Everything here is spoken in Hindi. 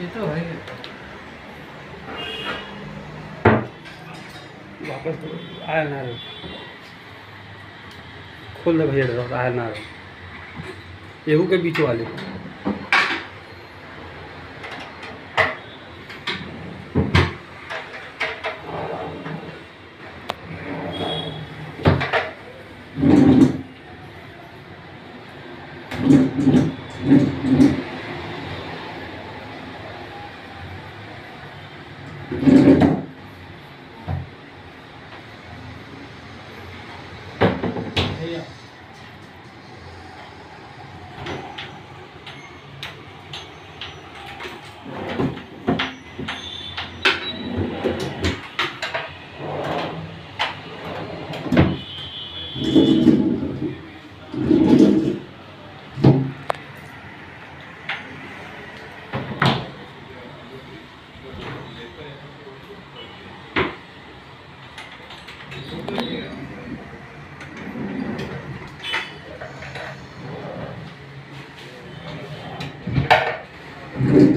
ये तो है। वापस तो आया ना खोल दे भैया ड्रॉर आया ना रे। एहू के बीच वाले। भैया Thank mm -hmm. you.